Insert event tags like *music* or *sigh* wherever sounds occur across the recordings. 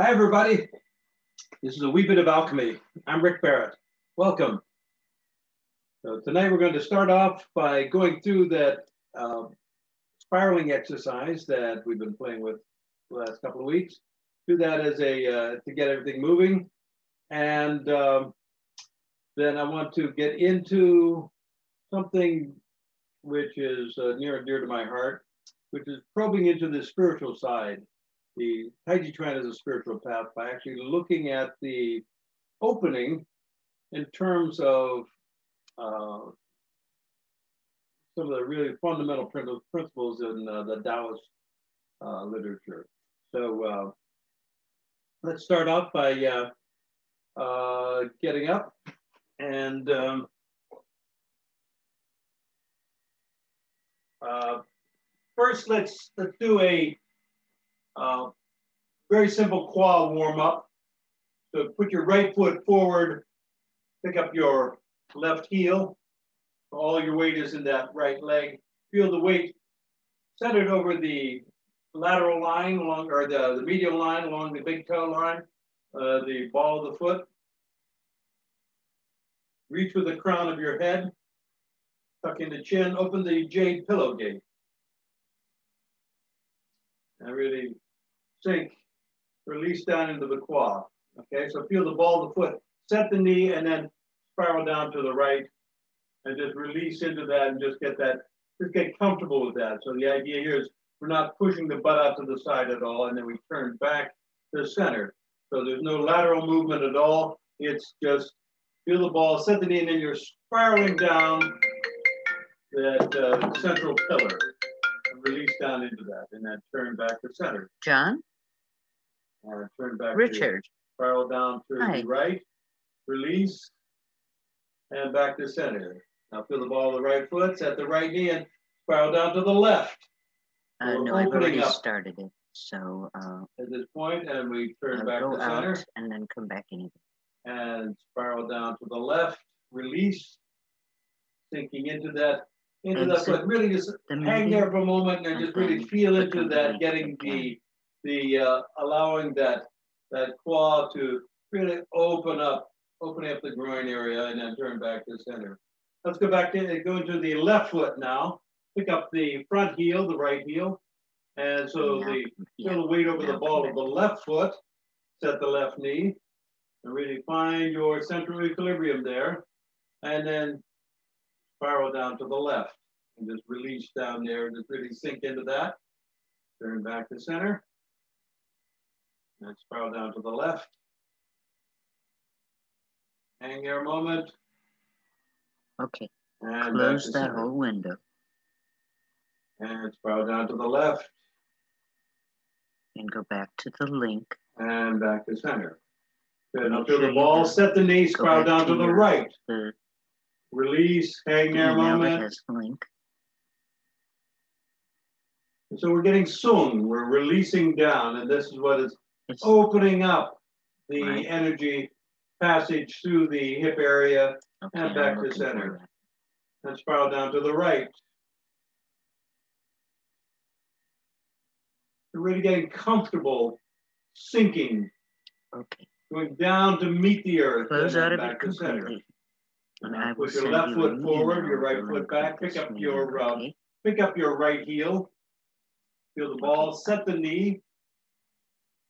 Hi, everybody. This is a wee bit of alchemy. I'm Rick Barrett. Welcome. So tonight we're going to start off by going through that uh, spiraling exercise that we've been playing with the last couple of weeks. Do that as a uh, to get everything moving, and um, then I want to get into something which is uh, near and dear to my heart, which is probing into the spiritual side the Taiji Chuan is a spiritual path by actually looking at the opening in terms of uh, some of the really fundamental principles in uh, the Taoist uh, literature. So uh, let's start off by uh, uh, getting up and um, first let's let's do a uh, very simple kua warm up. So put your right foot forward, pick up your left heel. All your weight is in that right leg. Feel the weight centered over the lateral line along, or the, the medial line along the big toe line, uh, the ball of the foot. Reach with the crown of your head, tuck in the chin, open the jade pillow gate. And really sink, release down into the kua. Okay, so feel the ball of the foot, set the knee, and then spiral down to the right, and just release into that and just get that, just get comfortable with that. So the idea here is we're not pushing the butt out to the side at all, and then we turn back to center. So there's no lateral movement at all. It's just feel the ball, set the knee, and then you're spiraling down that uh, central pillar. And release down into that, and then turn back to center. John? And turn back. Richard. spiral down to Hi. the right, release, and back to center. Now feel the ball of the right foot, set the right knee, and spiral down to the left Uh, no, I've already up. started it. So uh, at this point, and we turn I'll back go to center out and then come back in and spiral down to the left, release, sinking into that, into that Exit foot. Really just hang there for a moment and and just really feel into that, getting the the uh, allowing that that claw to really open up, opening up the groin area, and then turn back to center. Let's go back to go into the left foot now. Pick up the front heel, the right heel, and so Now the feel yeah, the weight over now the ball of the left foot. Set the left knee, and really find your central equilibrium there, and then spiral down to the left, and just release down there, just really sink into that. Turn back to center. And spiral down to the left. Hang there a moment. Okay, And close that center. whole window And spiral down to the left and go back to the link. and back to center. Good. Now feel the ball, set the knee, spiral down to the your- right. The Release, hang there a moment. link. So we're getting sung, we're releasing down, and this is what is It's opening up the Right. energy passage through the hip area okay, and I'm back to center. that. and spiral down to the right. You're really getting comfortable sinking, Okay, going down to meet the earth close and out of it back to center. completely. Will your left foot forward, your right foot back, pick up your, uh, pick up your right heel, feel the ball, set the knee,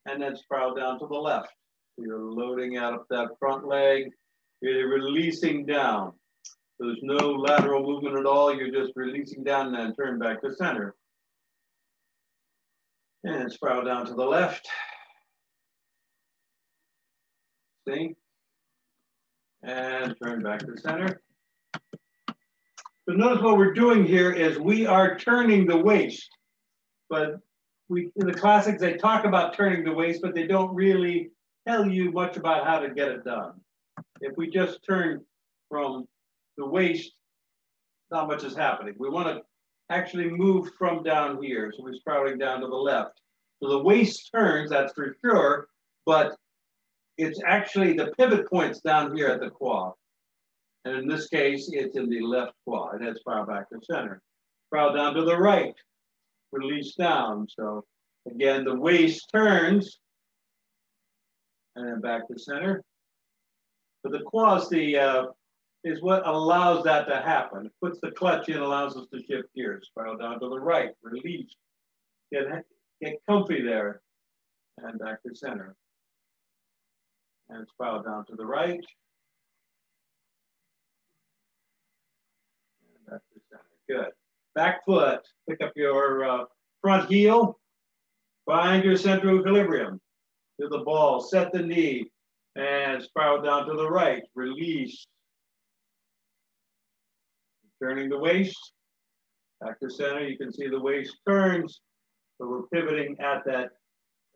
and then spiral down to the left. So you're loading out of that front leg, you're releasing down. There's no lateral movement at all, you're just releasing down and then turn back to center. And spiral down to the left. Sink. And turn back to center. So notice what we're doing here is we are turning the waist. But we, in the classics, they talk about turning the waist, but they don't really tell you much about how to get it done. If we just turn from the waist, not much is happening. We want to actually move from down here. So we're sprouting down to the left. So the waist turns, that's for sure, but it's actually the pivot points down here at the kua. And in this case, it's in the left kua, and it's spiral back to center. Spiral down to the right, release down. So again, the waist turns, and then back to center. But the quas the, uh, is what allows that to happen. It puts the clutch in, allows us to shift gears. Spiral down to the right, release. Get, get comfy there, and back to center. And spiral down to the right. And back to center. Good. Back foot, pick up your uh, front heel, find your center of equilibrium. To the ball, set the knee, and spiral down to the right, release. Turning the waist, back to center, you can see the waist turns, so we're pivoting at that,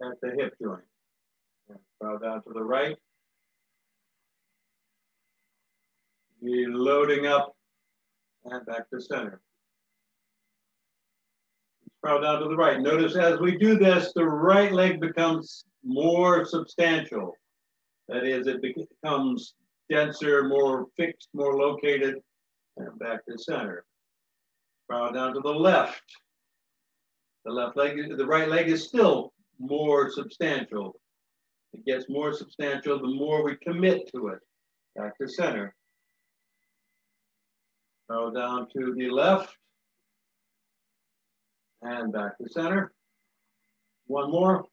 at the hip joint. And spiral down to the right. You're loading up and back to center. Spiral down to the right. Notice as we do this, the right leg becomes more substantial. That is, it becomes denser, more fixed, more located, and back to center. Spiral down to the left. The left leg, the right leg is still more substantial. It gets more substantial the more we commit to it. Back to center. Spiral down to the left. And back to center. One more.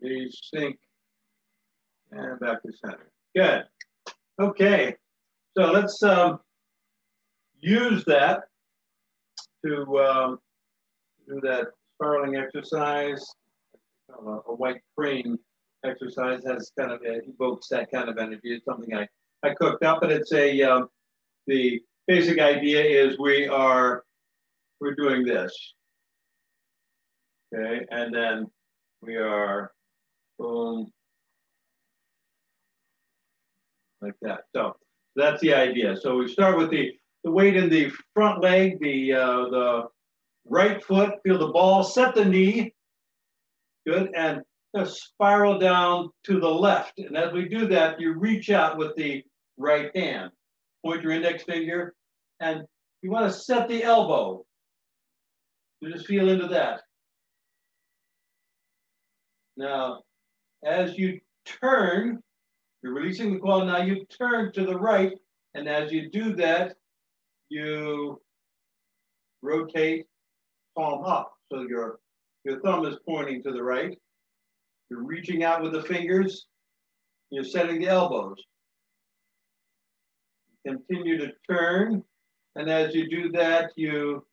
These sink and back to center. Good. Okay, so let's um, use that to um, do that spiraling exercise. Uh, a white crane exercise has kind of uh, evokes that kind of energy. It's something I, I cooked up, but it's a um, the basic idea is we are we're doing this. Okay, and then we are boom, like that. So that's the idea. So we start with the, the weight in the front leg, the, uh, the right foot, feel the ball, set the knee, good, and spiral down to the left. And as we do that, you reach out with the right hand. Point your index finger, and you want to set the elbow. You just feel into that. Now, as you turn, you're releasing the kua, now you turn to the right, and as you do that, you rotate palm up. So your, your thumb is pointing to the right. You're reaching out with the fingers. You're setting the elbows. Continue to turn. And as you do that, you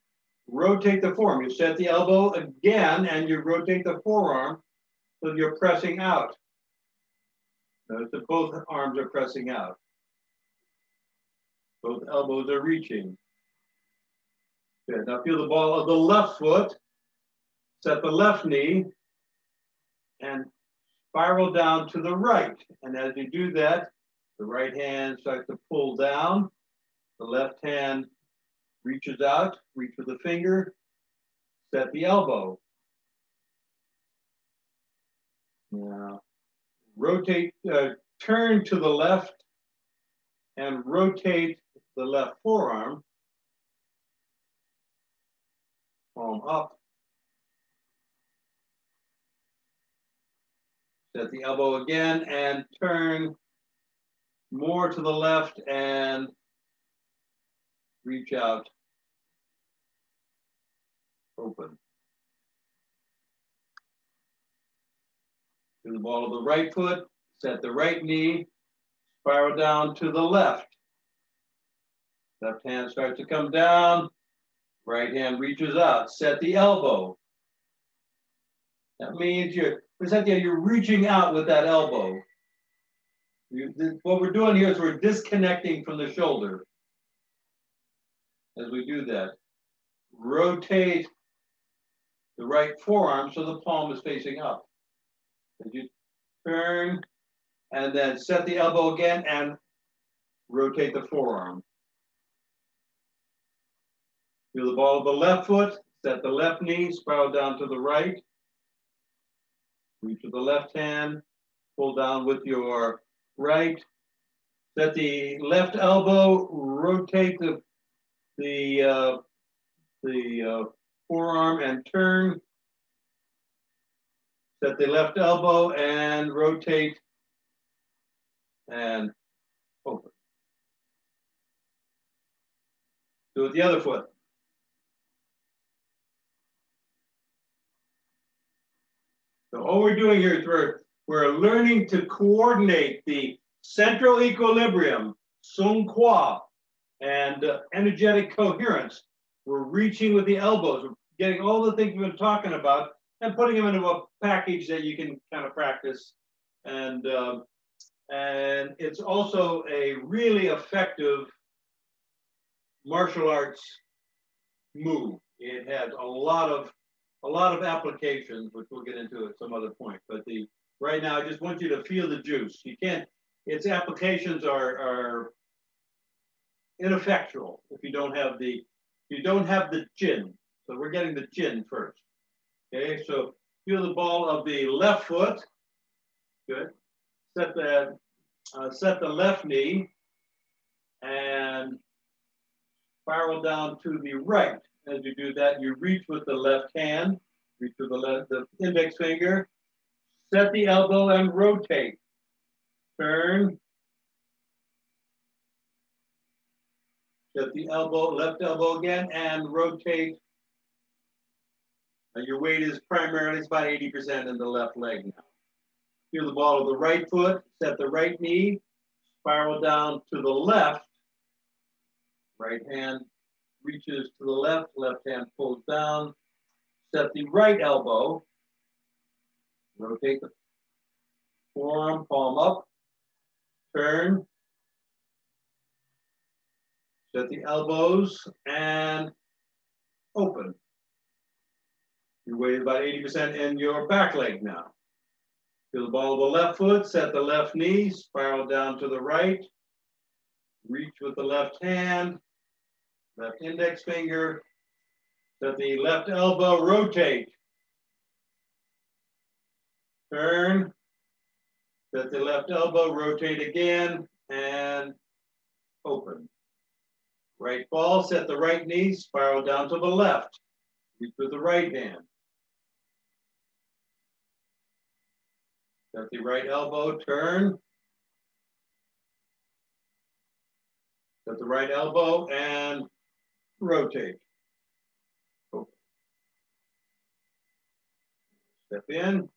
rotate the forearm. You set the elbow again, and you rotate the forearm so you're pressing out. Notice that both arms are pressing out. Both elbows are reaching. Good. Now feel the ball of the left foot. Set the left knee and spiral down to the right. And as you do that, the right hand starts to pull down. The left hand reaches out, reach with the finger, set the elbow. Now, rotate, uh, turn to the left and rotate the left forearm, palm up. Set the elbow again and turn more to the left and reach out, open. to the ball of the right foot, set the right knee, spiral down to the left. Left hand starts to come down, right hand reaches out, set the elbow. That means you're, you're reaching out with that elbow. You, what we're doing here is we're disconnecting from the shoulder as we do that. Rotate the right forearm so the palm is facing up. As you turn and then set the elbow again and rotate the forearm. Feel the ball of the left foot, set the left knee, spiral down to the right. Reach with the left hand, pull down with your right. Set the left elbow, rotate the, the, uh, the uh, forearm and turn Set the left elbow and rotate and open. Do it the other foot. So all we're doing here is we're, we're learning to coordinate the central equilibrium, Sung Kua, and uh, energetic coherence. We're reaching with the elbows. We're getting all the things we've been talking about and putting them into a package that you can kind of practice. And, uh, and it's also a really effective martial arts move. It has a lot of a lot of applications, which we'll get into at some other point. But the right now, I just want you to feel the juice. You can't. Its applications are are ineffectual if you don't have the you don't have the jin. So we're getting the jin first. Okay, so feel the ball of the left foot. Good. Set the uh, set the left knee and spiral down to the right. As you do that, you reach with the left hand, reach with the left, the index finger, set the elbow and rotate. Turn. Set the elbow, left elbow again, and rotate. Now your weight is primarily, it's about 80% in the left leg now. Feel the ball of the right foot, set the right knee, spiral down to the left, right hand reaches to the left, left hand pulls down, set the right elbow, rotate the forearm, palm up, turn, set the elbows and open. You weight about 80% in your back leg now. Feel the ball of the left foot, set the left knee, spiral down to the right, reach with the left hand, left index finger, let the left elbow rotate. Turn, let the left elbow rotate again and open. Right ball, set the right knee, spiral down to the left. Reach with the right hand. Set the right elbow, turn. Set the right elbow and rotate. Step in,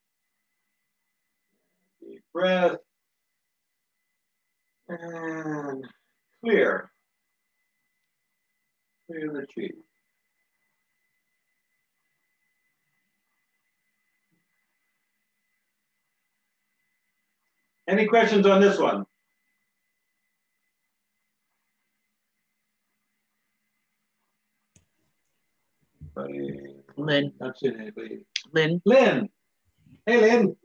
deep breath, and clear. Clear the chi. Any questions on this one? Lynn. Not seeing anybody. Lynn. Lynn. Hey, Lynn.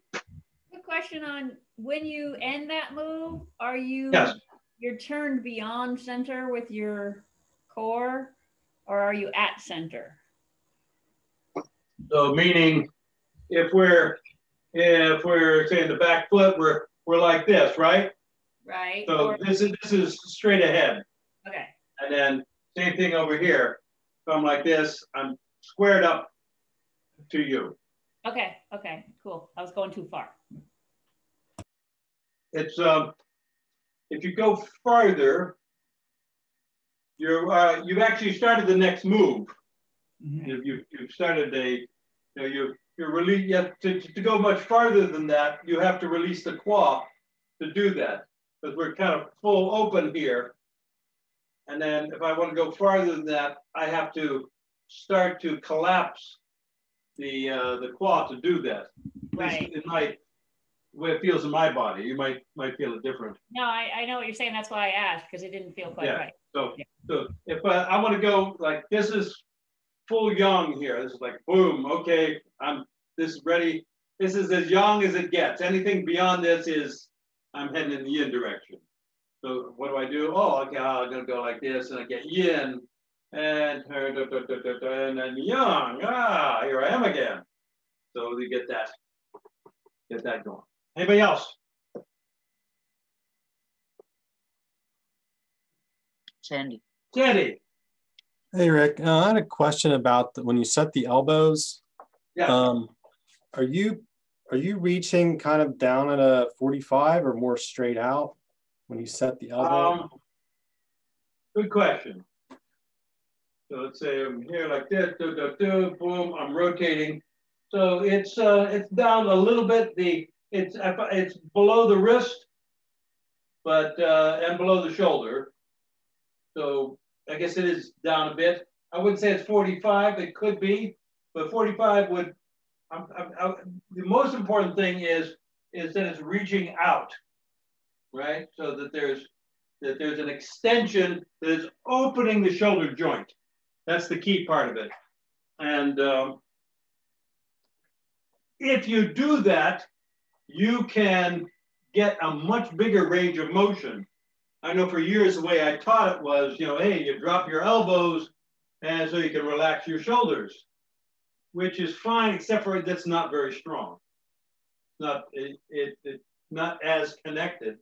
Quick question on when you end that move, are you Yes. you're turned beyond center with your core, or are you at center? So meaning, if we're if we're saying the back foot, we're we're like this, right? Right. So Or- this is this is straight ahead, okay. and then same thing over here. If I'm like this, I'm squared up to you. Okay. Okay. Cool. I was going too far. It's um, if you go farther, you're uh, you've actually started the next move. You've, you've, you've started a, you know, you you're really you have to, to go much farther than that. You have to release the kua to do that because we're kind of full open here. And then if I want to go farther than that, I have to start to collapse the uh, the kua to do that. Right. In my the way it feels in my body, you might might feel it different. No, I, I know what you're saying. That's why I asked because it didn't feel quite Yeah. right. So, Yeah. So if I, I want to go like this is full yang here. This is like boom. Okay, I'm this is ready. This is as yang as it gets. Anything beyond this is I'm heading in the yin direction. So what do I do? Oh, okay, I'm gonna go like this, and I get yin, and and then yang. Ah, here I am again. So we get that, get that going. Anybody else? Sandy. Sandy? Hey, Rick, uh, I had a question about the, when you set the elbows. Yeah. Um, are you are you reaching kind of down at a 45 or more straight out when you set the elbow? Um, good question. So let's say I'm here like this, do, do, do, boom, I'm rotating. So it's uh, it's down a little bit. The it's it's below the wrist, but uh, and below the shoulder. So I guess it is down a bit. I wouldn't say it's 45. It could be, but 45 would. I'm, I'm, I'm, the most important thing is is that it's reaching out, right? So that there's that there's an extension that is opening the shoulder joint. That's the key part of it. And um, if you do that, you can get a much bigger range of motion. I know for years the way I taught it was, you know, hey, you drop your elbows and so you can relax your shoulders, which is fine, except for that's not very strong. Not it, it, it not as connected.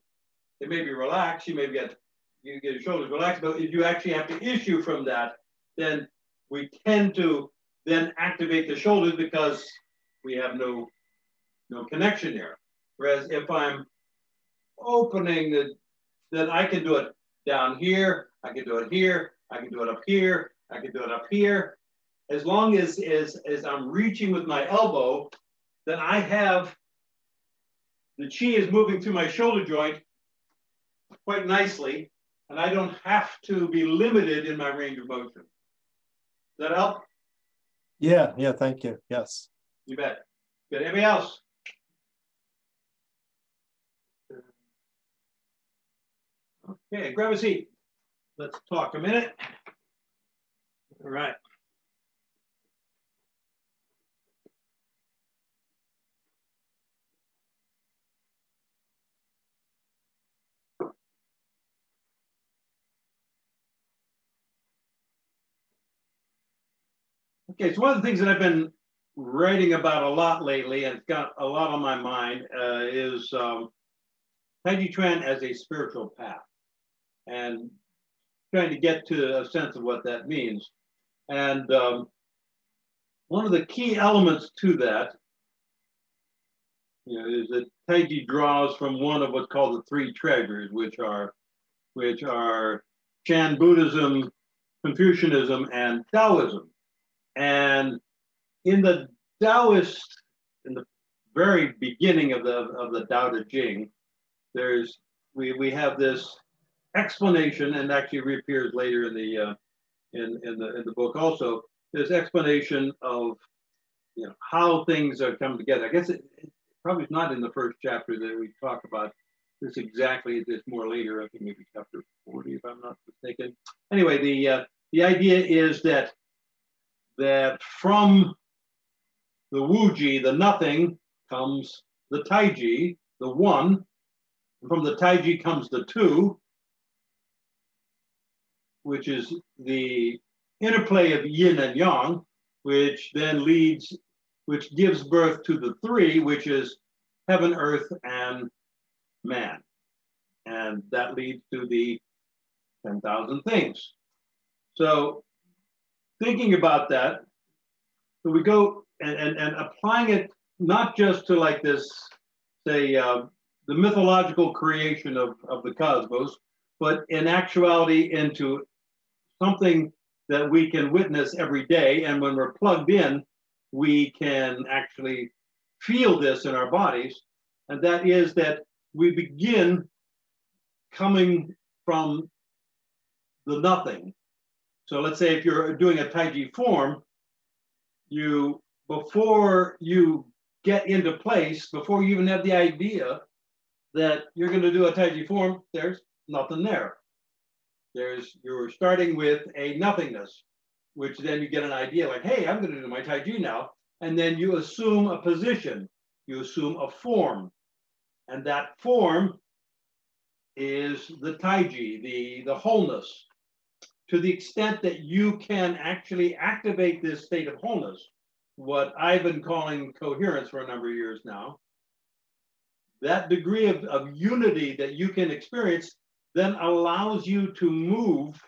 It may be relaxed, you may get you get your shoulders relaxed, but if you actually have to issue from that, then we tend to then activate the shoulders because we have no no connection there. Whereas if I'm opening the, then I can do it down here, I can do it here, I can do it up here, I can do it up here. As long as, as, as I'm reaching with my elbow, then I have, the chi is moving through my shoulder joint quite nicely, and I don't have to be limited in my range of motion. Does that help? Yeah, yeah, thank you. Yes. You bet. Good. Anybody else? Okay, grab a seat. Let's talk a minute. All right. Okay, so one of the things that I've been writing about a lot lately and it's got a lot on my mind uh, is um, Tai Chi as a spiritual path and trying to get to a sense of what that means. And um, one of the key elements to that you know, is that Taiji draws from one of what's called the three treasures, which are which are Chan Buddhism, Confucianism, and Taoism. And in the Taoist, in the very beginning of the of the Tao Te Ching, there's we we have this explanation, and actually reappears later in the uh, in in the in the book also. This explanation of you know how things are come together. I guess it, it probably not in the first chapter that we talk about this exactly. It's more later. I think maybe chapter forty, if I'm not mistaken. Anyway, the uh, the idea is that that from the Wuji, the nothing, comes the Taiji, the one. And From the Taiji comes the two, which is the interplay of yin and yang, which then leads, which gives birth to the three, which is heaven, earth, and man. And that leads to the 10,000 things. So thinking about that, so we go and, and, and applying it not just to like this, say, uh, the mythological creation of, of the cosmos, but in actuality into something that we can witness every day. And when we're plugged in, we can actually feel this in our bodies. And that is that we begin coming from the nothing. So let's say if you're doing a Tai Chi form, you, before you get into place, before you even have the idea that you're going to do a Tai Chi form, there's nothing there. There's you're starting with a nothingness, which then you get an idea like, hey, I'm going to do my Tai Chi now. And then you assume a position, you assume a form. And that form is the Taiji, the, the wholeness. To the extent that you can actually activate this state of wholeness, what I've been calling coherence for a number of years now, that degree of, of unity that you can experience then allows you to move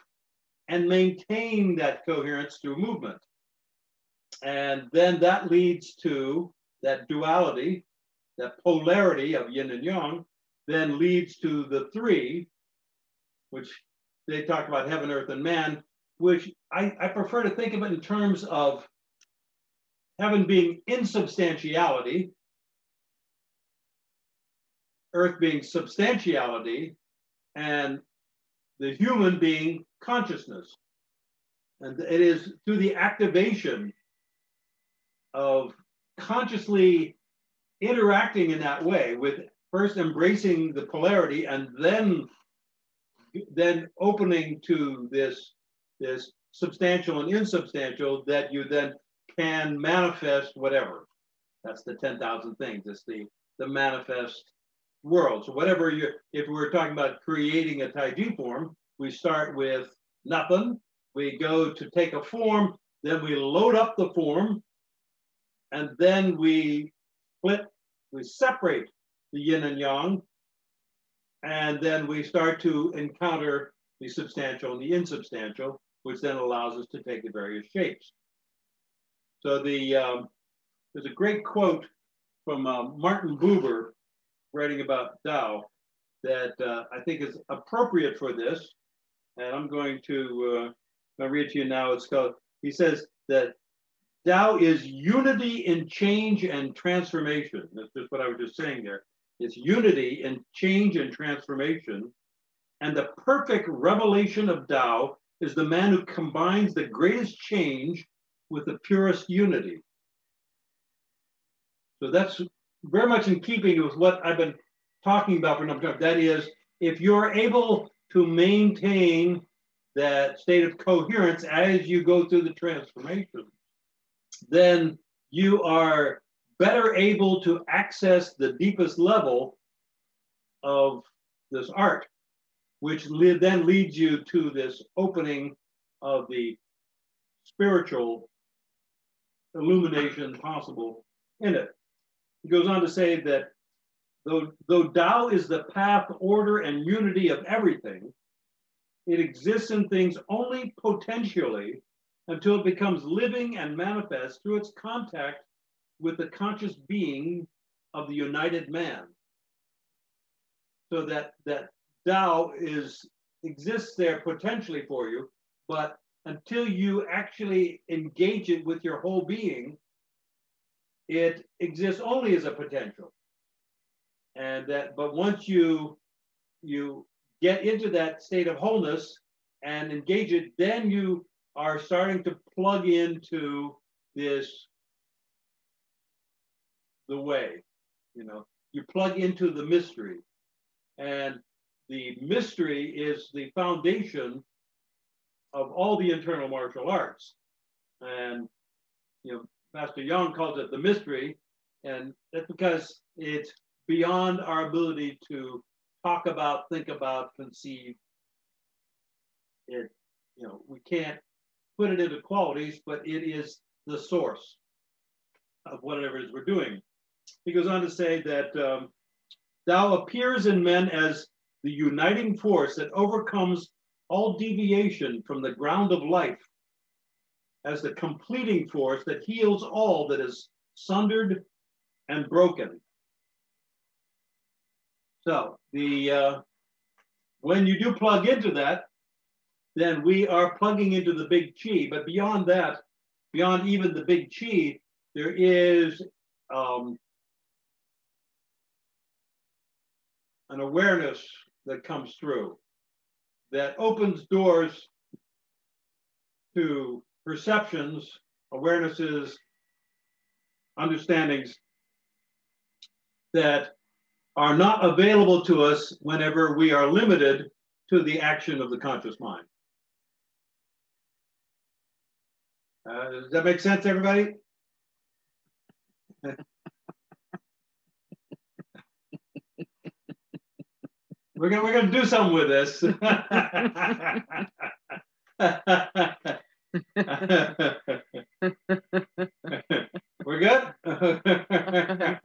and maintain that coherence through movement. And then that leads to that duality that polarity of yin and yang, then leads to the three, which they talk about heaven, earth, and man, which I, I prefer to think of it in terms of heaven being insubstantiality, earth being substantiality, and the human being consciousness. And it is through the activation of consciously interacting in that way with first embracing the polarity and then then opening to this this substantial and insubstantial that you then can manifest whatever that's the 10,000 things it's the the manifest world so whatever you if we're talking about creating a taiji form we start with nothing we go to take a form then we load up the form and then we split we separate the yin and yang, and then we start to encounter the substantial and the insubstantial, which then allows us to take the various shapes. So the um, there's a great quote from uh, Martin Buber writing about Tao that uh, I think is appropriate for this, and I'm going to uh, read to you now. It's called. He says that Tao is unity in change and transformation. That's just what I was just saying there. It's unity in change and transformation. And the perfect revelation of Tao is the man who combines the greatest change with the purest unity. So that's very much in keeping with what I've been talking about for a number of. That is, if you're able to maintain that state of coherence as you go through the transformation, then you are better able to access the deepest level of this art, which then leads you to this opening of the spiritual illumination possible in it. He goes on to say that though, though Tao is the path, order, and unity of everything, it exists in things only potentially until it becomes living and manifest through its contact with the conscious being of the united man. So that that Tao is exists there potentially for you, but until you actually engage it with your whole being, it exists only as a potential. And that, but once you you get into that state of wholeness and engage it, then you are starting to plug into this the way you know. You plug into the mystery. And the mystery is the foundation of all the internal martial arts. And you know master yang calls it the mystery and that's because it's beyond our ability to talk about think about conceive it you know we can't put it into qualities, but it is the source of whatever it is we're doing. He goes on to say that um, Tao appears in men as the uniting force that overcomes all deviation from the ground of life, as the completing force that heals all that is sundered and broken. So the uh, when you do plug into that, then we are plugging into the big chi. But beyond that, beyond even the big chi, there is um, an awareness that comes through that opens doors to perceptions, awarenesses, understandings that are not available to us whenever we are limited to the action of the conscious mind. Uh, does that make sense, everybody? *laughs* we're gonna we're gonna do something with this. *laughs* *laughs* *laughs* we're good. *laughs*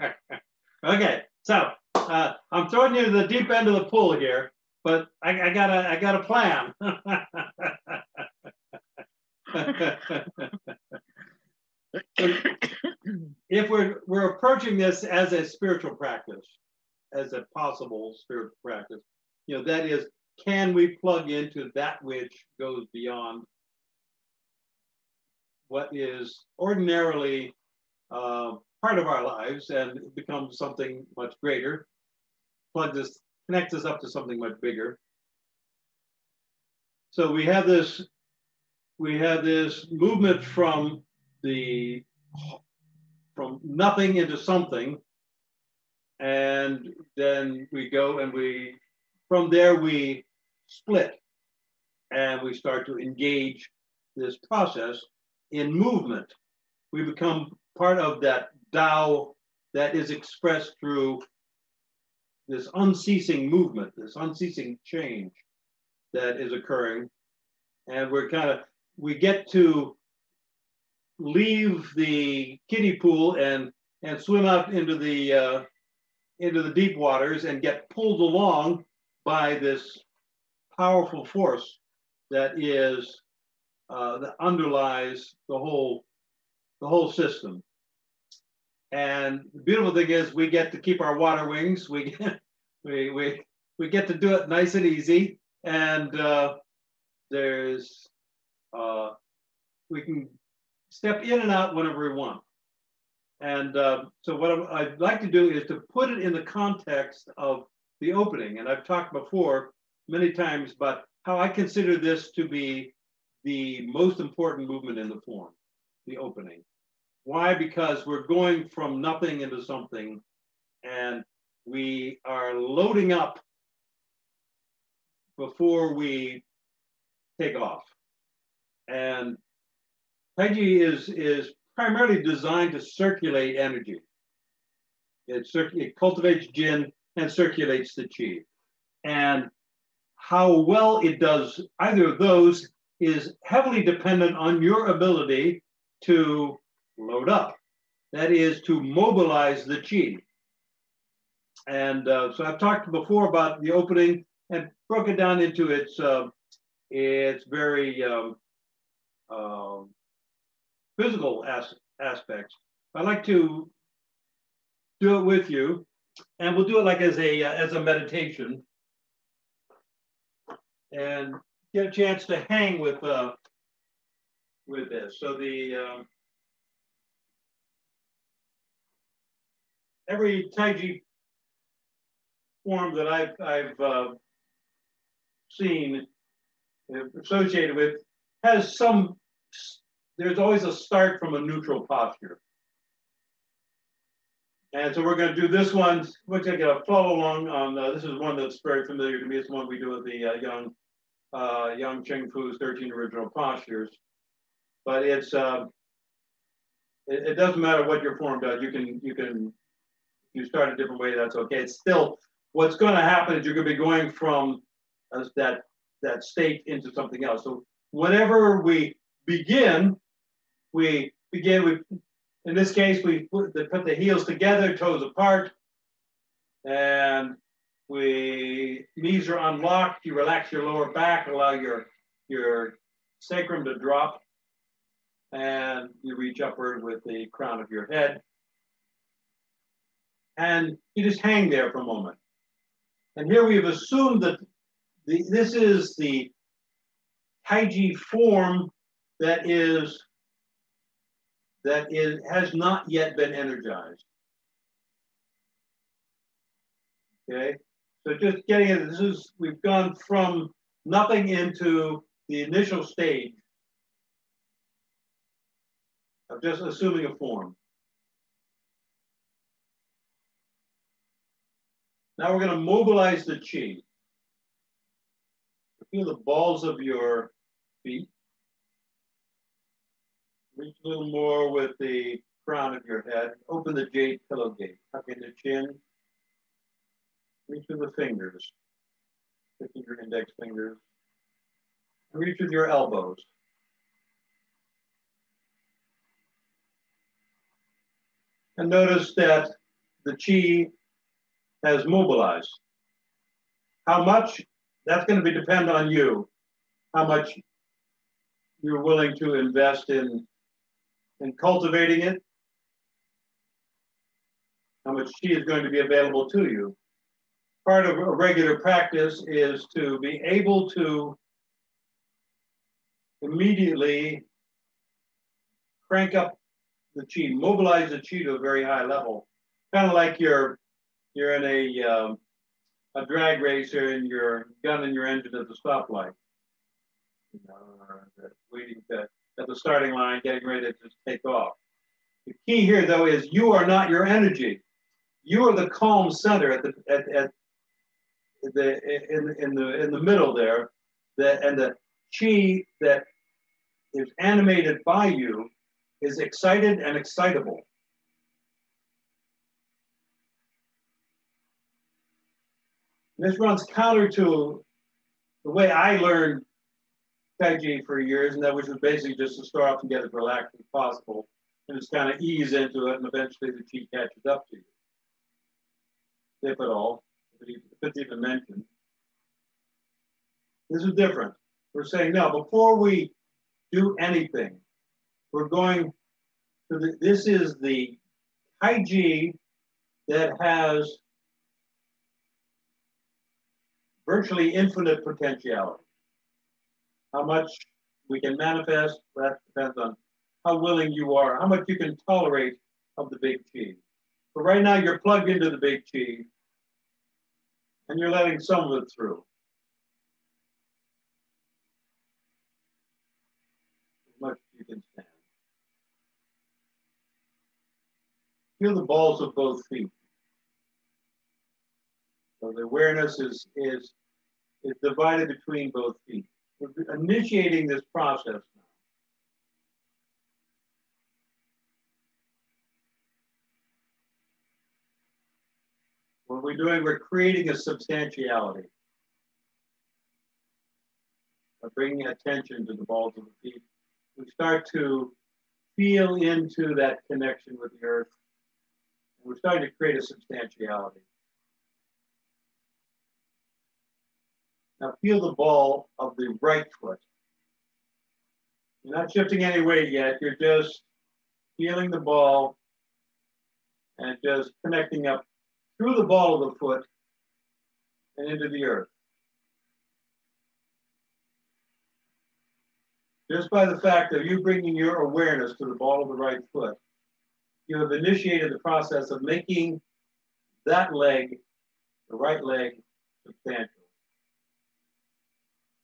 okay, so uh, I'm throwing you to the deep end of the pool here, but I, I got a I got a plan. *laughs* if we're we're approaching this as a spiritual practice, as a possible spiritual practice. You know, that is, can we plug into that which goes beyond what is ordinarily uh, part of our lives and becomes something much greater, plug this, connect us up to something much bigger. So we have this, we have this movement from the from nothing into something, and then we go and we from there we split and we start to engage this process in movement. We become part of that Tao that is expressed through this unceasing movement, this unceasing change that is occurring. And we're kind of, we get to leave the kiddie pool and, and swim out into the, uh, into the deep waters and get pulled along by this powerful force that is uh, that underlies the whole the whole system. And the beautiful thing is we get to keep our water wings. We *laughs* we we we get to do it nice and easy. And uh, there's uh, we can step in and out whenever we want. And uh, so what I'd like to do is to put it in the context of the opening. And I've talked before many times about how I consider this to be the most important movement in the form, the opening. Why? Because we're going from nothing into something and we are loading up before we take off. And Taiji is, is primarily designed to circulate energy. It, it cultivates Jin and circulates the Qi. And how well it does either of those is heavily dependent on your ability to load up. That is to mobilize the chi. And uh, so I've talked before about the opening and broke it down into its uh, its very um, uh, physical as aspects. I'd like to do it with you, and we'll do it like as a as a meditation. And get a chance to hang with uh, with this. So the um, every Taiji form that I've I've uh, seen associated with has some. There's always a start from a neutral posture. And so we're going to do this one. We're going to follow along on. Uh, this is one that's very familiar to me. It's one we do with the uh, young uh, Yang Cheng Fu's 13 Original Postures. But it's, uh, it, it, doesn't matter what your form does. You can, you can, you start a different way, that's okay. It's still, what's going to happen is you're going to be going from uh, that, that state into something else. So whenever we begin, we begin with, in this case, we put the, put the heels together, toes apart, and we knees are unlocked. You relax your lower back, allow your your sacrum to drop, and you reach upward with the crown of your head. And you just hang there for a moment. And here we've assumed that the, this is the Taiji form that is that is has not yet been energized. Okay, so just getting it, this is, we've gone from nothing into the initial stage of just assuming a form. Now we're going to mobilize the chi. Feel the balls of your feet. Reach a little more with the crown of your head. Open the jade pillow gate. Tuck in the chin. Reach with the fingers, picking your index fingers. Reach with your elbows. And notice that the chi has mobilized. How much? That's going to be depend on you. How much you're willing to invest in in cultivating it how much chi is going to be available to you. Part of a regular practice is to be able to immediately crank up the chi, mobilize the chi to a very high level. Kind of like you're you're in a um, a drag racer and you're gunning your engine at the stoplight. You know, waiting to, at the starting line, getting ready to just take off. The key here, though, is you are not your energy. You are the calm center at the at, at the in in the in the middle there, that and the chi that is animated by you is excited and excitable. This runs counter to the way I learned Tai Chi for years, and that was basically just to start off and get as relaxed as possible, and just kind of ease into it, and eventually the chi catches up to you, if at all, even mentioned. This is different. We're saying no. Before we do anything, we're going to the, this is the Tai Chi that has virtually infinite potentiality. How much we can manifest, that depends on how willing you are, how much you can tolerate of the big chi. But right now you're plugged into the big chi and you're letting some of it through. As much as you can stand. Feel the balls of both feet. So the awareness is, is, is divided between both feet. We're initiating this process now. We're doing, we're creating a substantiality. By bringing attention to the balls of the feet, we start to feel into that connection with the earth. And we're starting to create a substantiality. Now feel the ball of the right foot. You're not shifting any weight yet. You're just feeling the ball and just connecting up through the ball of the foot and into the earth. Just by the fact of you bringing your awareness to the ball of the right foot, you have initiated the process of making that leg, the right leg, substantial.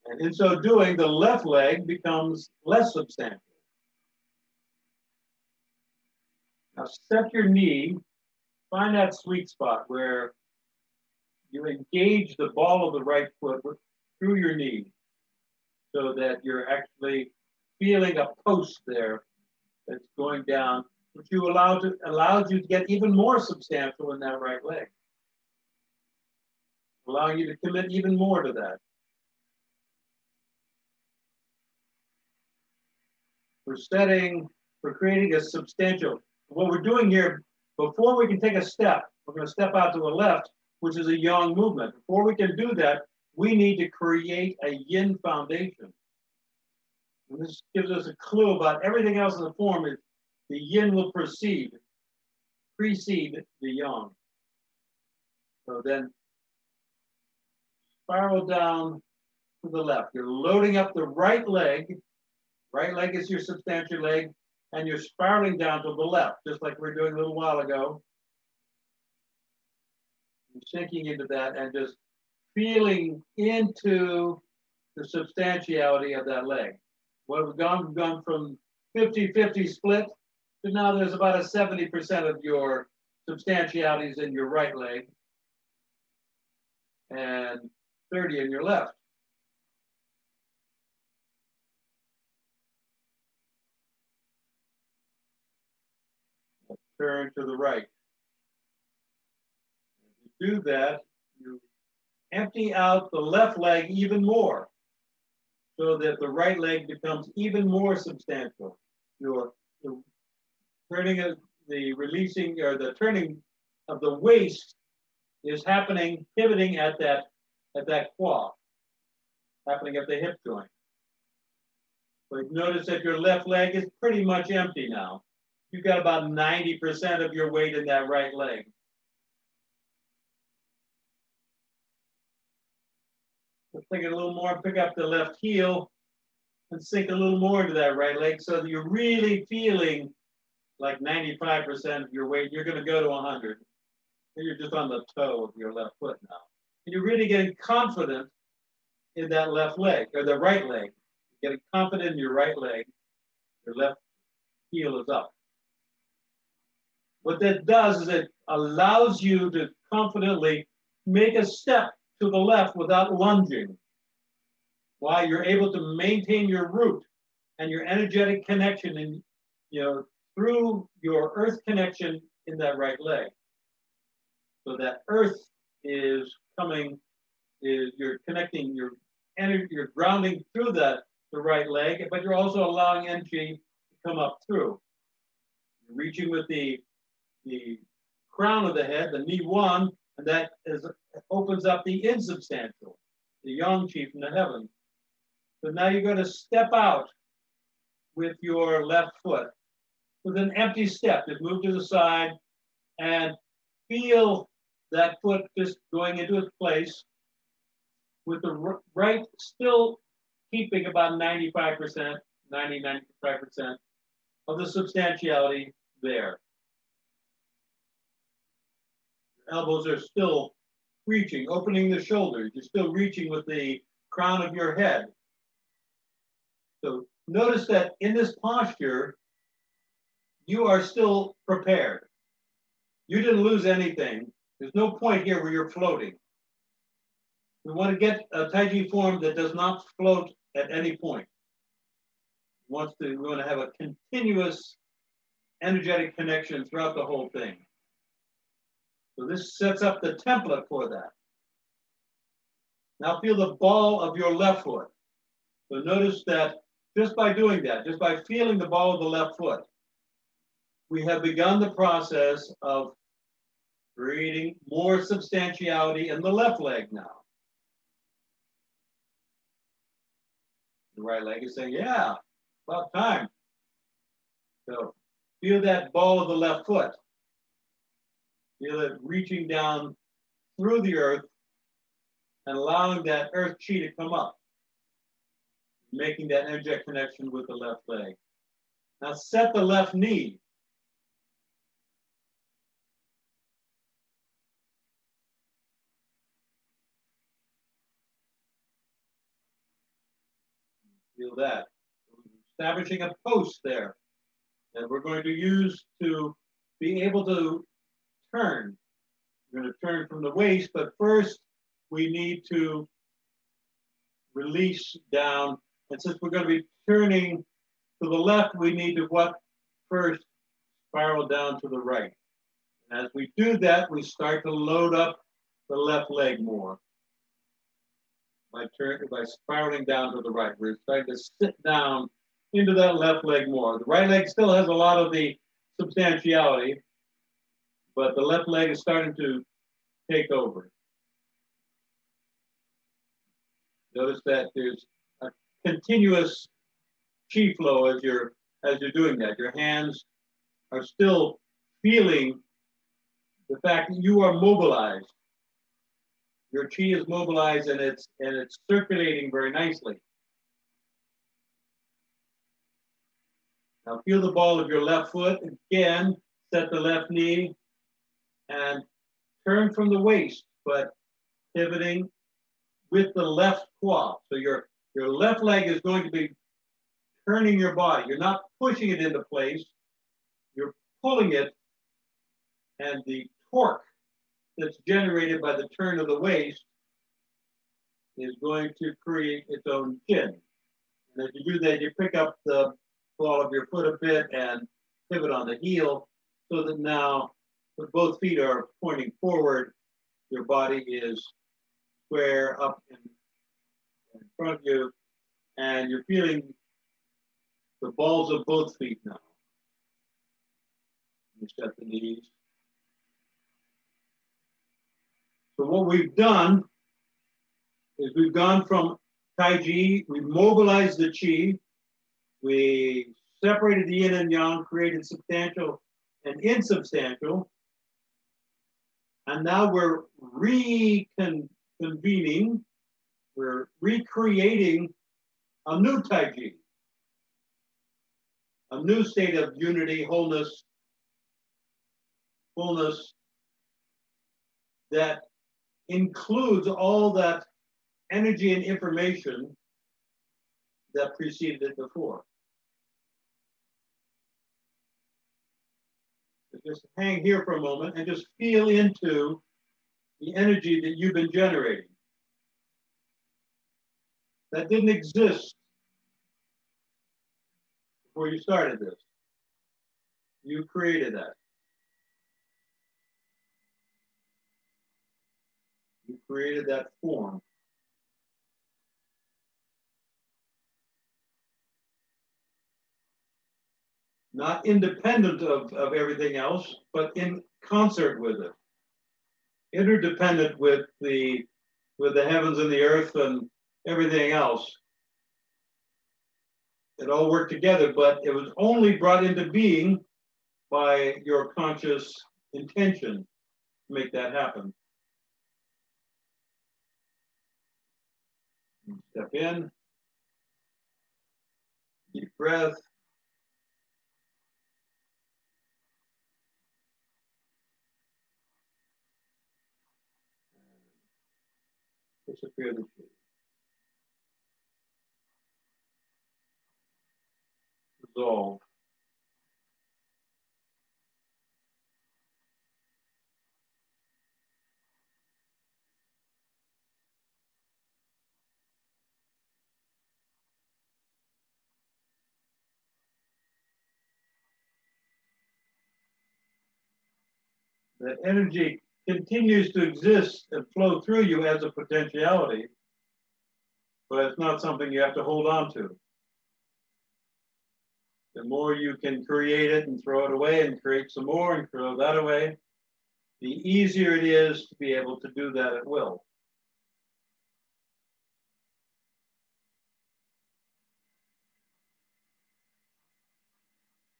And in so doing, the left leg becomes less substantial. Now step your knee, find that sweet spot where you engage the ball of the right foot through your knee so that you're actually feeling a post there that's going down, which you allow to allows you to get even more substantial in that right leg. Allowing you to commit even more to that. We're setting, we're creating a substantial. What we're doing here, before we can take a step, we're going to step out to the left, which is a yang movement. Before we can do that, we need to create a yin foundation. And this gives us a clue about everything else in the form is the yin will precede, precede the yang. So then spiral down to the left. You're loading up the right leg Right leg is your substantial leg, and you're spiraling down to the left, just like we are doing a little while ago. Sinking into that and just feeling into the substantiality of that leg. Well, we've gone, we've gone from 50-50 split to now there's about a 70% of your substantialities in your right leg and 30 in your left. Turn to the right. If you do that, you empty out the left leg even more so that the right leg becomes even more substantial. You're, you're turning it, the releasing or the turning of the waist is happening, pivoting at that at that kua, happening at the hip joint. But notice that your left leg is pretty much empty now you've got about 90% of your weight in that right leg. Think a little more, pick up the left heel and sink a little more into that right leg so that you're really feeling like 95% of your weight. You're going to go to 100. And you're just on the toe of your left foot now. And you're really getting confident in that left leg or the right leg. You're getting confident in your right leg. Your left heel is up. What that does is it allows you to confidently make a step to the left without lunging. Why? You're able to maintain your root and your energetic connection and you know, through your earth connection in that right leg. So that earth is coming, is you're connecting your energy, you're grounding through that the right leg, but you're also allowing energy to come up through. You're reaching with the the crown of the head, the niwan, and that is opens up the insubstantial, the yang chi from the heaven. So now you're going to step out with your left foot with an empty step. Just move to the side and feel that foot just going into its place with the right still keeping about 95%, 90, 95% of the substantiality there. Elbows are still reaching, opening the shoulders. You're still reaching with the crown of your head. So notice that in this posture, you are still prepared. You didn't lose anything. There's no point here where you're floating. We want to get a Taiji form that does not float at any point. Wants to, we want to have a continuous energetic connection throughout the whole thing. So this sets up the template for that. Now feel the ball of your left foot. So notice that just by doing that, just by feeling the ball of the left foot, we have begun the process of creating more substantiality in the left leg now. The right leg is saying, yeah, about time. So feel that ball of the left foot. Feel it reaching down through the earth and allowing that earth chi to come up, making that energetic connection with the left leg. Now set the left knee Feel that. Establishing a post there that we're going to use to be able to turn. We're going to turn from the waist, but first we need to release down. And since we're going to be turning to the left, we need to what first spiral down to the right. And as we do that, we start to load up the left leg more by turn by spiraling down to the right. We're starting to sit down into that left leg more. The right leg still has a lot of the substantiality, but the left leg is starting to take over. Notice that there's a continuous chi flow as you're as you're doing that. Your hands are still feeling the fact that you are mobilized your chi is mobilized and it's and it's circulating very nicely. Now feel the ball of your left foot. Again, set the left knee and turn from the waist, but pivoting with the left kua. So your, your left leg is going to be turning your body. You're not pushing it into place. You're pulling it and the torque that's generated by the turn of the waist is going to create its own jin. And as you do that, you pick up the ball of your foot a bit and pivot on the heel so that now both feet are pointing forward, your body is square up in, in front of you and you're feeling the balls of both feet now. You set the knees. So what we've done is we've gone from Taiji, we mobilized the Chi, we separated the yin and yang, created substantial and insubstantial, and now we're reconvening we're recreating a new Taiji, a new state of unity, wholeness, fullness that includes all that energy and information that preceded it before. Just hang here for a moment and just feel into the energy that you've been generating. That didn't exist before you started this. You created that. You created that form. Not independent of, of everything else, but in concert with it. Interdependent with the with the heavens and the earth and everything else. It all worked together, but it was only brought into being by your conscious intention to make that happen. Step in, deep breath. Disappear the. Dissolve. that energy continues to exist and flow through you as a potentiality, but it's not something you have to hold on to. The more you can create it and throw it away and create some more and throw that away, the easier it is to be able to do that at will.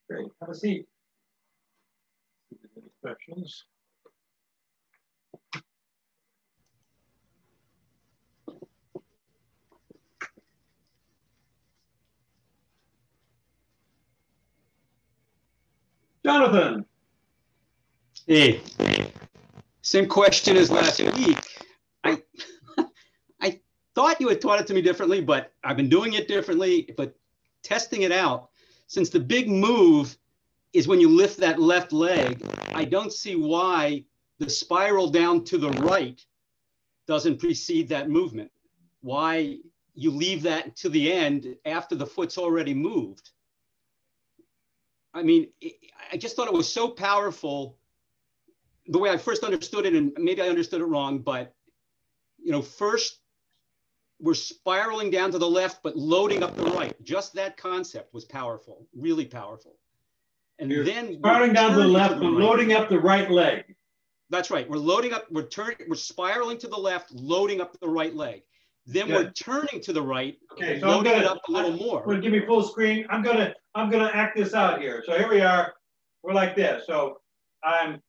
Great, have a seat. Any questions? Jonathan. Hey, same question as last week. I *laughs* I thought you had taught it to me differently, but I've been doing it differently. But testing it out, since the big move is when you lift that left leg, I don't see why the spiral down to the right doesn't precede that movement. Why you leave that to the end after the foot's already moved. I mean, I just thought it was so powerful the way I first understood it, and maybe I understood it wrong, but you know, first we're spiraling down to the left, but loading up the right. Just that concept was powerful, really powerful. And You're then spiraling down to the left, to the right. loading up the right leg. That's right. We're loading up, we're turning, we're spiraling to the left, loading up the right leg. Then Good. we're turning to the right, okay, so loading gonna, it up a little more. Gonna give me full screen. I'm gonna I'm gonna act this out here. So here we are. We're like this. So I'm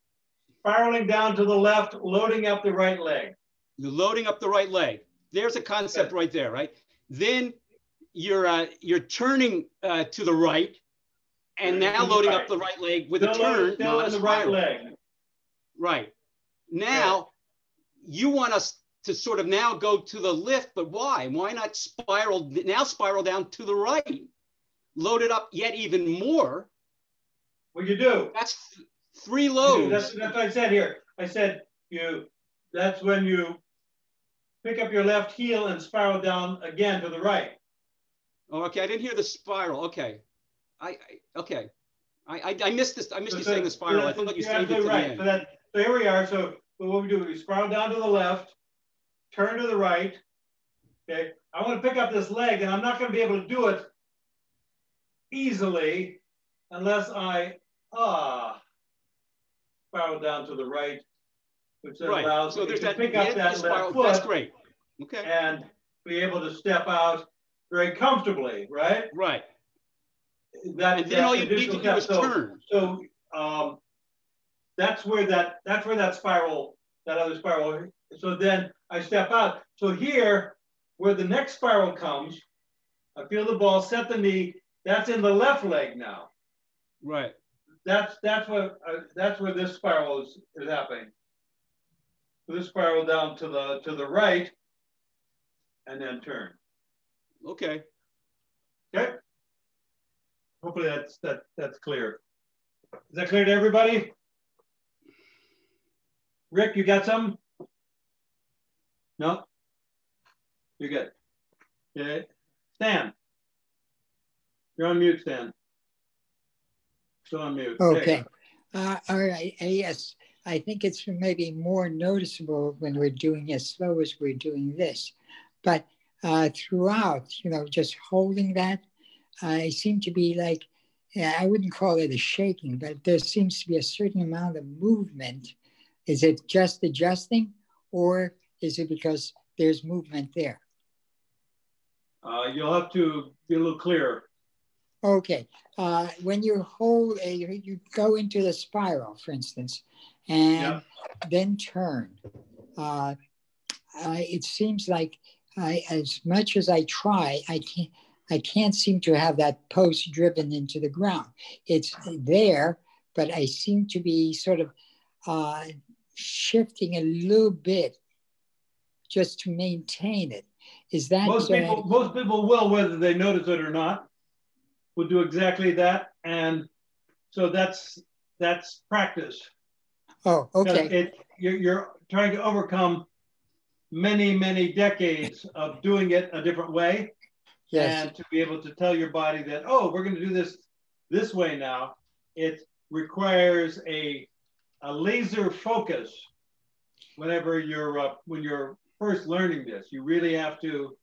spiraling down to the left, loading up the right leg. You're loading up the right leg. There's a concept right there, right? Then you're uh, you're turning uh, to the right, and now loading right. up the right leg with still a turn, still not a the right leg. Right. Now, you want us to sort of now go to the lift, but why? Why not spiral, now spiral down to the right, load it up yet even more? Well, you do. That's three loads. That's, that's what I said here. I said you, that's when you pick up your left heel and spiral down again to the right. Oh, okay. I didn't hear the spiral. Okay. I, I okay. I, I, I missed this. I missed so, you saying the spiral. I thought you saved it to right. So, that, so here we are. So what we do, we spiral down to the left, turn to the right. Okay, I want to pick up this leg and I'm not going to be able to do it easily unless I ah spiral down to the right, which then right. allows so me to that, pick up that left foot. That's great. Okay. And be able to step out very comfortably, right? Right. That, and then all you need to do is so, turn. So um, that's where that that's where that spiral, that other spiral. So then I step out. So here, where the next spiral comes, I feel the ball set the knee. That's in the left leg now. Right. That's that's what uh, that's where this spiral is, is happening. So This spiral down to the to the right, and then turn. Okay. Okay. Hopefully that's that that's clear. Is that clear to everybody? Rick, you got some? No? You're good. Okay. Stan. You're on mute, Stan. Still on mute. Okay. Uh, all right. Uh, yes, I think it's maybe more noticeable when we're doing as slow as we're doing this. But uh, throughout, you know, just holding that, I seem to be like, yeah, I wouldn't call it a shaking, but there seems to be a certain amount of movement. Is it just adjusting or is it because there's movement there? Uh, you'll have to be a little clearer. Okay. Uh, when you hold, a, you go into the spiral, for instance, and then turn. Uh, it seems like I, as much as I try, I can't. I can't seem to have that post driven into the ground. It's there, but I seem to be sort of uh, shifting a little bit just to maintain it. Is that most people? Uh, most people will, whether they notice it or not, will do exactly that, and so that's that's practice. Oh, okay. It, you're, you're trying to overcome many, many decades of doing it a different way. Yes. And to be able to tell your body that, oh, we're going to do this this way now, it requires a, a laser focus whenever you're uh, when you're first learning this. You really have to,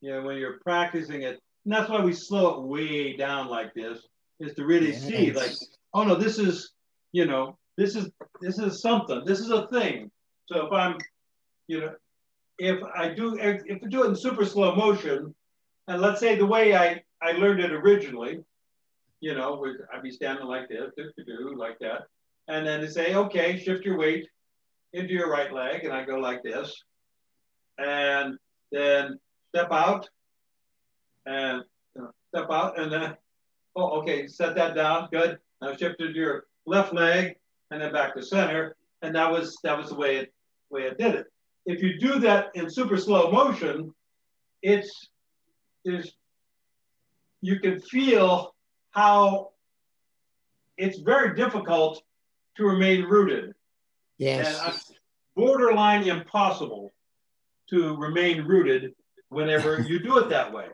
you know, when you're practicing it, and that's why we slow it way down like this, is to really yes. see like, oh no, this is, you know, this is this is something. This is a thing. So if I'm, you know, if I do if I do it in super slow motion, and let's say the way I I learned it originally, you know, I'd be standing like this, do like that, and then to say, okay, shift your weight into your right leg, and I go like this, and then step out, and you know, step out, and then oh, okay, set that down, good. Now shift to your left leg, and then back to center, and that was that was the way it way it did it. If you do that in super slow motion, it's is you can feel how it's very difficult to remain rooted. Yes. And borderline impossible to remain rooted whenever you do it that way.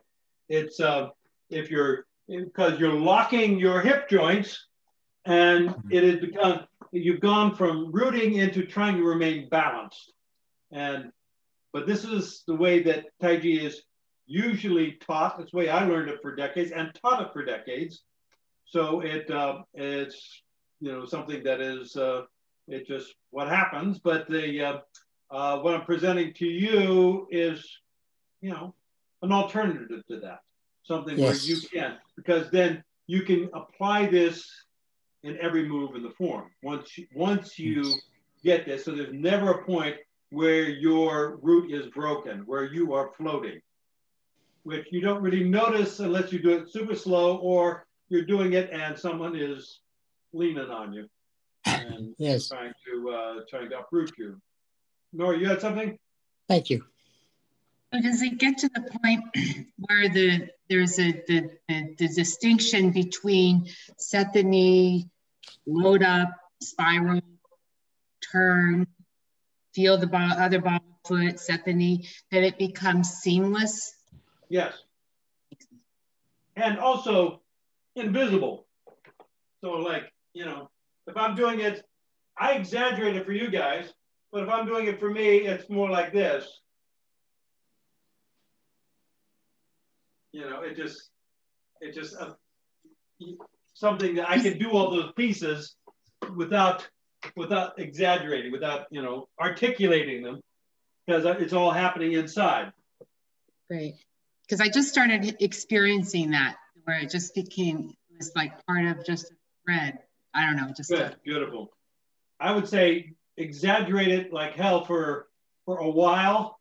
It's uh, if you're because you're locking your hip joints and it has become you've gone from rooting into trying to remain balanced. And but this is the way that Tai Chi is usually taught. That's the way I learned it for decades and taught it for decades. So it uh, it's you know something that is uh, it just what happens. But the uh, uh, what I'm presenting to you is you know an alternative to that, something yes. where you can because then you can apply this in every move in the form. Once you, once you get this, so there's never a point where your root is broken, where you are floating, which you don't really notice unless you do it super slow or you're doing it and someone is leaning on you and yes. trying to uh, trying to uproot you. Nora, you had something? Thank you. So does it get to the point *clears throat* where the there's a the, the, the distinction between set the knee, load up, spiral, turn, feel the other ball foot, set the knee, that it becomes seamless? Yes. And also invisible. So like, you know, if I'm doing it, I exaggerate it for you guys, but if I'm doing it for me, it's more like this. You know, it just, it just, uh, something that I can do all those pieces without without exaggerating, without you know articulating them, because it's all happening inside. Great, because I just started experiencing that where it just became it was like part of just a thread. I don't know, just Good, beautiful. I would say exaggerate it like hell for for a while,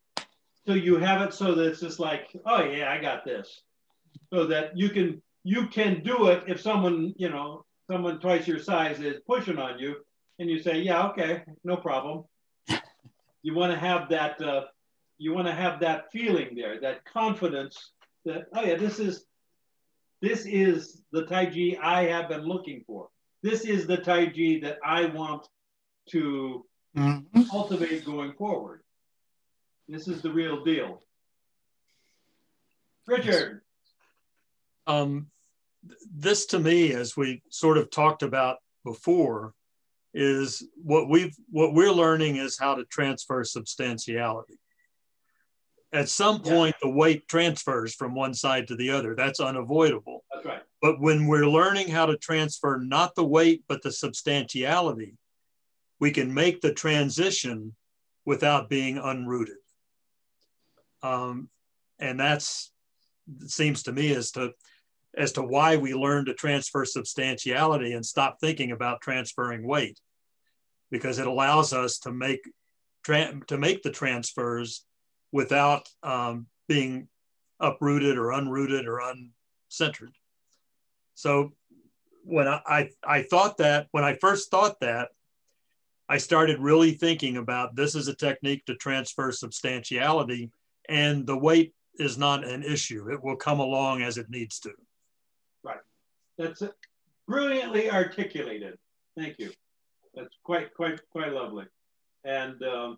so you have it so that it's just like, oh yeah, I got this. So that you can you can do it if someone, you know, someone twice your size is pushing on you and you say, yeah, okay, no problem. you want to have that uh, you want to have that feeling there, that confidence that, oh yeah, this is this is the Taiji I have been looking for. This is the Taiji that I want to mm-hmm. cultivate going forward. This is the real deal. Richard. Um, this to me, as we sort of talked about before, is what we've what we're learning is how to transfer substantiality. At some point, yeah. the weight transfers from one side to the other. That's unavoidable. That's right. But when we're learning how to transfer not the weight but the substantiality, we can make the transition without being unrooted. Um, and that's seems to me as to as to why we learn to transfer substantiality and stop thinking about transferring weight because it allows us to make to make the transfers without um, being uprooted or unrooted or uncentered. So when I, I, I thought that when I first thought that I started really thinking about this is a technique to transfer substantiality and the weight is not an issue. It will come along as it needs to. Right. That's brilliantly articulated. Thank you. That's quite, quite, quite lovely. And um,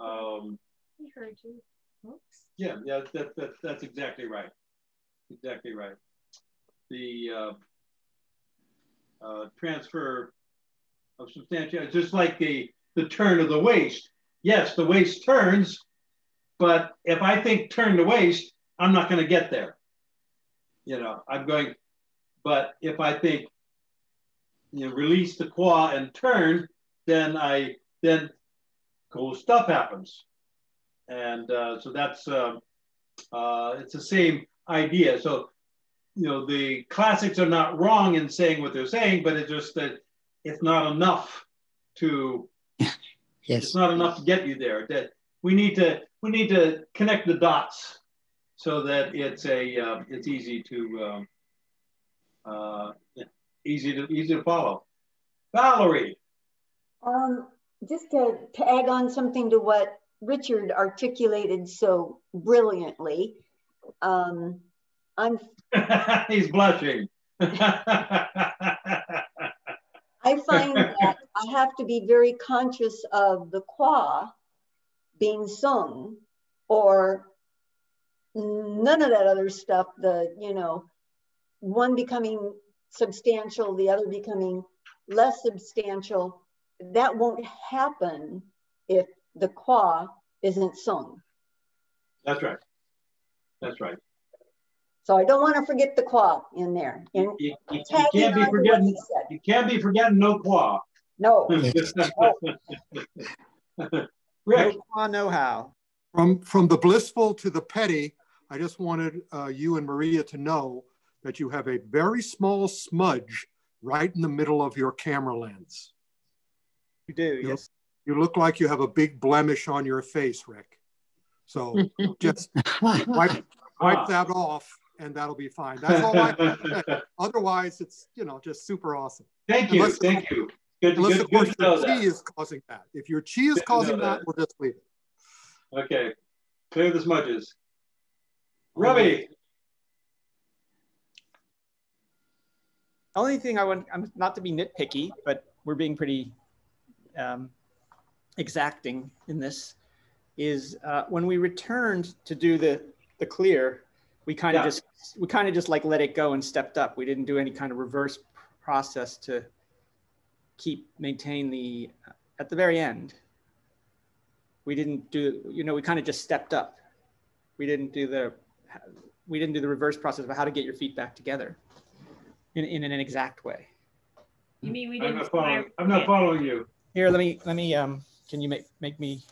um, he heard you. Oops. Yeah, yeah, that, that, that's exactly right. Exactly right. The uh, uh, transfer of substantial, just like the, the turn of the waist. Yes, the waist turns, but if I think turn to waist, I'm not going to get there. You know, I'm going, but if I think, you know, release the kua and turn, then I, then cool stuff happens. And uh, so that's, uh, uh, it's the same idea. So, you know, the classics are not wrong in saying what they're saying, but it's just that it's not enough to *laughs* yes. it's not enough to get you there that we need to we need to connect the dots so that it's a uh, it's easy to um, uh, easy to easy to follow. Valerie. Um, just to tag on something to what richard articulated so brilliantly um, i'm *laughs* he's blushing. *laughs* I find that I have to be very conscious of the kua being sung or none of that other stuff, the, you know, one becoming substantial, the other becoming less substantial. That won't happen if the kua isn't sung. That's right. That's right. So I don't want to forget the kua in there. In, you, you, you can't be forgetting. You can't be forgetting no kua. No. *laughs* *laughs* *laughs* Rick. No kua, no how. From from the blissful to the petty, I just wanted uh, you and Maria to know that you have a very small smudge right in the middle of your camera lens. You do, you yes. you look like you have a big blemish on your face, Rick. So *laughs* just wipe, wipe that off and that'll be fine. That's all I *laughs* Otherwise, it's you know just super awesome. Thank you, unless, thank you. Good, unless good, of course your chi that. is causing that. If your chi is good causing that, that, we'll just leave it. Okay, clear the smudges. Ravi. Only thing I want, I'm not to be nitpicky, but we're being pretty um, exacting in this, is uh, when we returned to do the the clear, we kind of yeah. just we kind of just like let it go and stepped up. We didn't do any kind of reverse process to keep maintain the at the very end. We didn't do you know we kind of just stepped up. We didn't do the we didn't do the reverse process of how to get your feet back together in, in an exact way. You mean we didn't? I'm not following, I'm not following you. Here, let me let me um. Can you make make me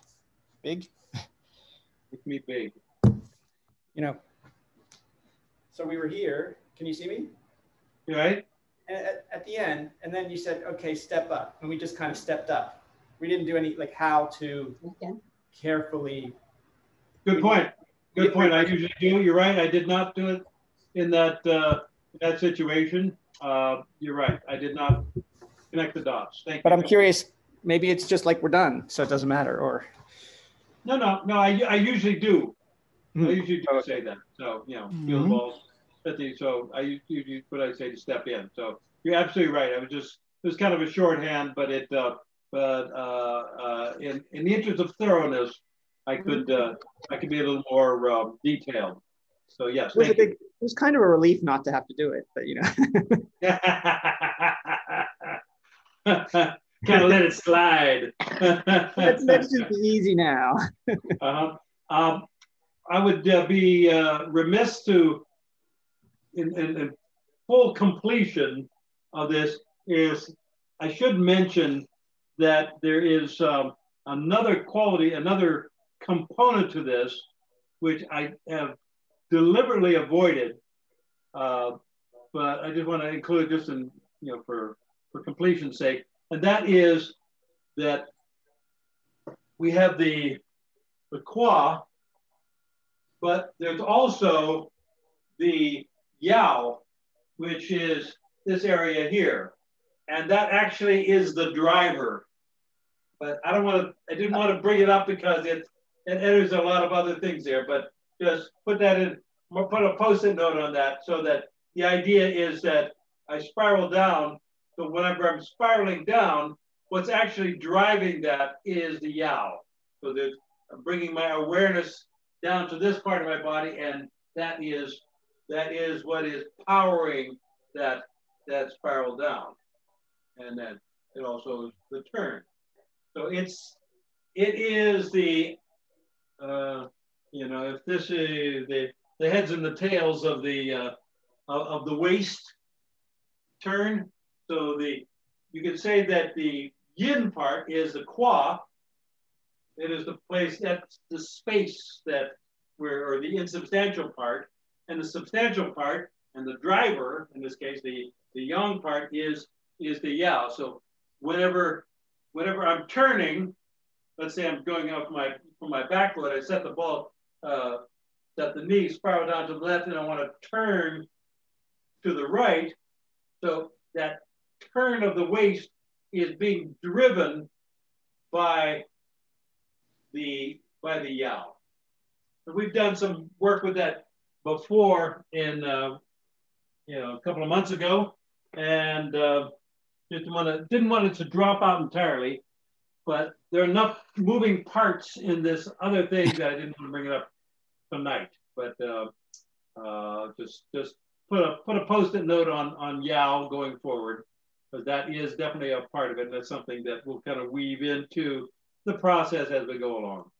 big? *laughs* Make me big. You know, so we were here. Can you see me? Right. At, at, the end, and then you said, okay, step up. And we just kind of stepped up. We didn't do any like how to okay. carefully Good point. Good point. I usually do. You're right. I did not do it in that uh, that situation. Uh, you're right. I did not connect the dots. Thank you. But you. I'm curious, maybe it's just like we're done, so it doesn't matter, or. No, no, no. I, I usually do. Hmm. I usually do say that. So you know, field Mhm. balls. At the, so I usually what I say to step in. So you're absolutely right. I was just it was kind of a shorthand, but it uh, but uh, uh, in in the interest of thoroughness, I could uh, I could be a little more um, detailed. So yes, It was, a thank you. big, it was kind of a relief not to have to do it, but you know. *laughs* kind of let it slide. let's, let's just be easy now. *laughs* uh-huh. um, I would uh, be uh, remiss to, in, in, in full completion of this, is I should mention that there is um, another quality, another component to this, which I have deliberately avoided, uh, but I just want to include just in, you know, for, for completion's sake, and that is that we have the, the kua, but there's also the yao, which is this area here. And that actually is the driver. But I don't want to, I didn't want to bring it up because it, it enters a lot of other things there, but just put that in, put a post-it note on that so that the idea is that I spiral down. So whenever I'm spiraling down, what's actually driving that is the yao. So there's I'm bringing my awareness down to this part of my body, and that is that is what is powering that that spiral down, and then it also is the turn. So it's it is the uh, you know if this is the the heads and the tails of the uh, of, the waist turn. So the you could say that the yin part is the kua. It is the place that's the space that where or the insubstantial part, and the substantial part and the driver in this case the the yang part is is the yao. So whenever whenever I'm turning, let's say I'm going up my from my back foot, I set the ball, uh, set the knee spiral down to the left, and I want to turn to the right. So that turn of the waist is being driven by the by the yao. So we've done some work with that before in uh, you know a couple of months ago, and uh, didn't want to didn't want it to drop out entirely, but there are enough moving parts in this other thing that I didn't want to bring it up tonight. But uh, uh, just just put a put a post-it note on on Yao going forward, because that is definitely a part of it. And that's something that we'll kind of weave into the process as we go along.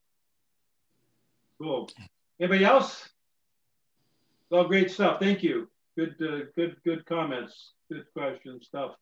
Cool. Anybody else? Well, great stuff. Thank you. Good, uh, good, good comments. Good question stuff.